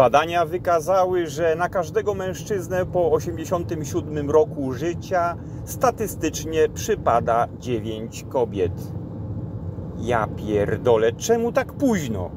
Badania wykazały, że na każdego mężczyznę po 87 roku życia statystycznie przypada 9 kobiet. Ja pierdolę, czemu tak późno?